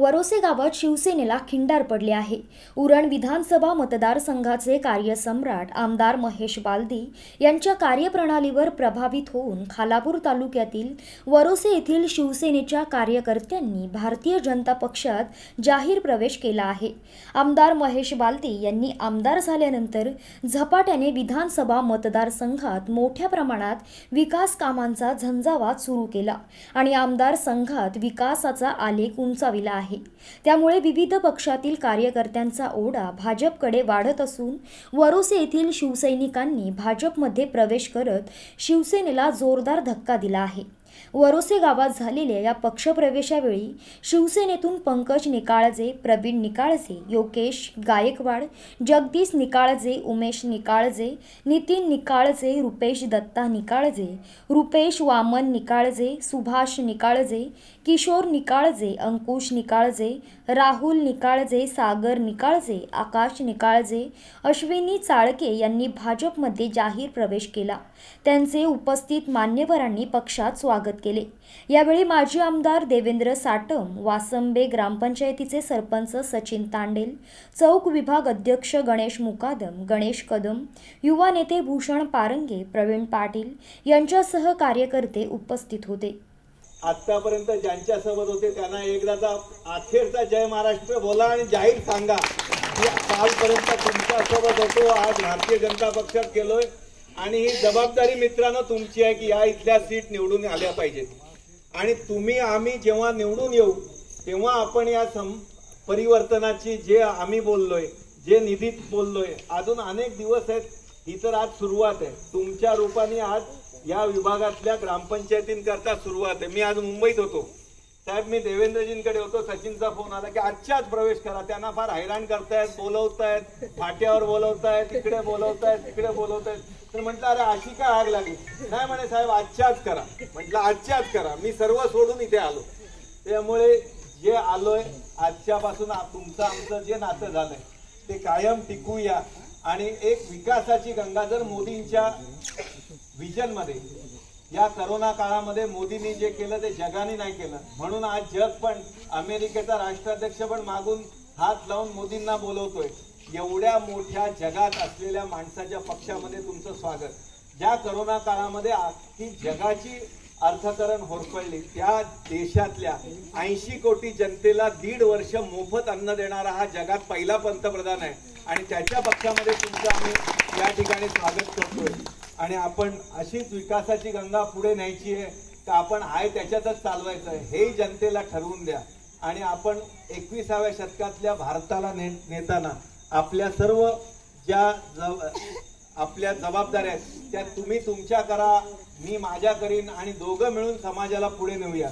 वरोसे गावात शिवसेनेला खिंडार पडले आहे. उरण विधानसभा मतदारसंघाचे कार्यसम्राट आमदार महेश बालदी यांच्या कार्यप्रणालीवर प्रभावित होऊन खालापूर तालुक्यातील वरोसे येथील शिवसेनेच्या कार्यकर्त्यांनी भारतीय जनता पक्षात जाहीर प्रवेश केला आहे. आमदार महेश बालदी यांनी आमदार झाल्यानंतर झपाट्याने विधानसभा मतदारसंघात मोठ्या प्रमाणात विकास कामांचा झंझावात सुरू केला आणि आमदार संघात विकासाचा आलेख उंचाविला आहे. त्यामुळे विविध पक्षातील कार्यकर्त्यांचा ओढा भाजपकडे वाढत असून वरोसे येथील शिवसैनिकांनी भाजपमध्ये प्रवेश करत शिवसेनेला जोरदार धक्का दिला आहे. वरोसे गावात झालेल्या या पक्षप्रवेशावेळी शिवसेनेतून पंकज निकाळजे प्रवीण निकाळजे योगेश गायकवाड जगदीश निकाळजे उमेश निकाळजे नितीन निकाळजे रुपेश दत्ता निकाळजे रुपेश वामन निकाळजे सुभाष निकाळजे किशोर निकाळजे अंकुश निकाळजे राहुल निकाळजे सागर निकाळजे आकाश निकाळजे अश्विनी चाळके यांनी भाजपमध्ये जाहीर प्रवेश केला. त्यांचे उपस्थित मान्यवरांनी पक्षात स्वागत केले. यावेळी माजी आमदार देवेंद्र साटम वासंबे ग्रामपंचायतीचे सरपंच सचिन तांडेल चौक विभाग अध्यक्ष गणेश मुकादम गणेश कदम युवा नेते भूषण पारंगे प्रवीण पाटील यांच्यासह कार्यकर्ते उपस्थित होते. आतापर्यंत ज्यांच्यासोबत होते त्यांना एकदाचा अखेरचा जय महाराष्ट्र बोला आणि जाहीर सांगा. की कालपर्यंत तुमच्यासोबत होतो. आज भारतीय जनता पक्षात केलोय. आणि ही जबाबदारी मित्रांनो तुमची आहे की या इथल्या सीट निवडून आल्या पाहिजेत. आणि तुम्ही आम्ही जेव्हा निवडून येऊ तेव्हा आपण या सम परिवर्तनाची जे आम्ही बोललोय जे निधीत बोललोय अजून अनेक दिवस आहेत ही तर आज सुरुवात आहे. तुमच्या रूपाने आज या विभागातल्या ग्रामपंचायतींकरता सुरुवात आहे. मी आज मुंबईत होतो. साहेब मी देवेंद्रजींकडे होतो सचिनचा फोन आला की आजच्याच प्रवेश करा. त्यांना फार हैराण करतायत बोलवतायत फाट्यावर बोलवतायत इकडे बोलवतायत तिकडे बोलवतायत. तर म्हटलं अरे अशी काय आग लागली? नाही म्हणे साहेब आजच्याच करा. म्हटलं आजच्याच करा. मी सर्व सोडून इथे आलो. त्यामुळे जे आलोय आजच्यापासून तुमचं आमचं जे नातं झालंय ते कायम टिकूया. आणि एक विकासाची गंगा जर मोदींच्या विजनमध्ये या करोना काळामध्ये मोदींनी जे केलं ते जगाने नाही केलं. म्हणून आज जग पण अमेरिकेचा राष्ट्राध्यक्ष पण मागून हात लावून मोदींना बोलवतोय. एवढ्या मोठ्या जगात असलेल्या माणसाच्या पक्षामध्ये तुमचं स्वागत. ज्या करोना काळामध्ये ही जगाची अर्थकरण होरपळली त्या देशातल्या ऐंशी कोटी जनतेला दीड वर्ष मोफत अन्न देणारा हा जगात पहिला पंतप्रधान आहे. आणि त्याच्या पक्षामध्ये तुमचं आम्ही या ठिकाणी स्वागत करतोय. आणि आपण अशीच विकासाची गंगा पुढे न्यायची आहे तर आपण आहे त्याच्यातच चालवायचं आहे. हे जनतेला ठरवून द्या. आणि आपण एकविसाव्या शतकातल्या भारताला ने नेताना आपल्या सर्व ज्या जब- आपल्या जबाबदाऱ्या आहेत त्या तुम्ही तुमच्या करा मी माझ्या करीन आणि दोघं मिळून समाजाला पुढे नेऊया.